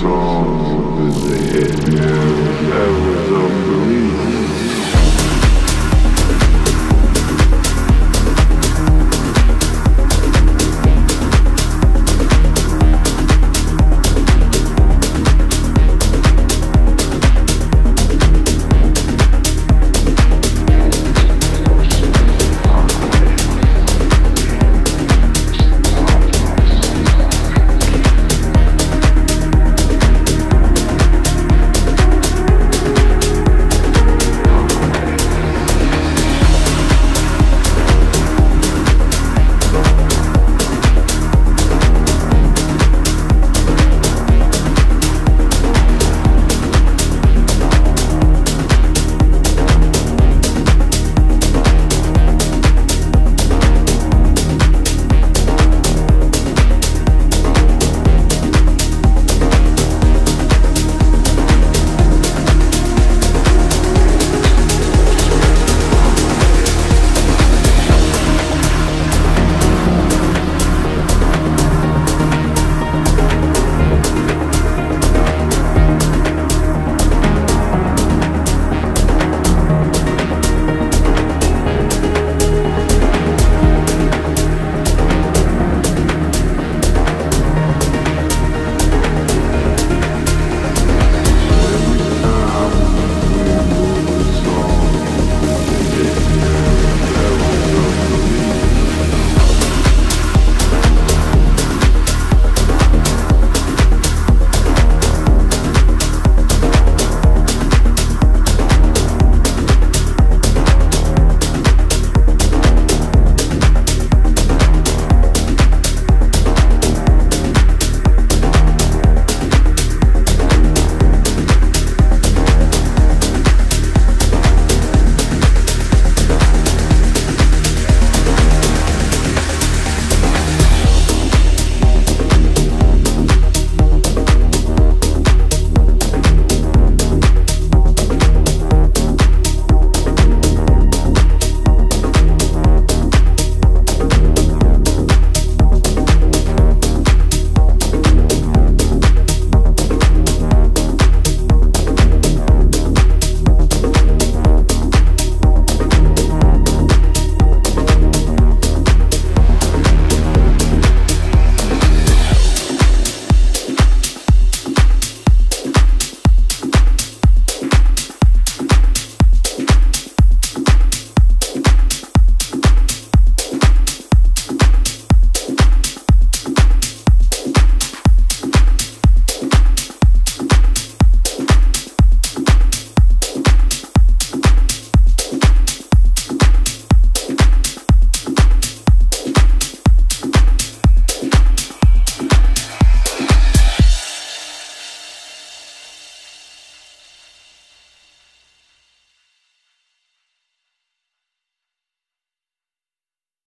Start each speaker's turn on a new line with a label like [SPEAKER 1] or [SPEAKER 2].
[SPEAKER 1] song that they have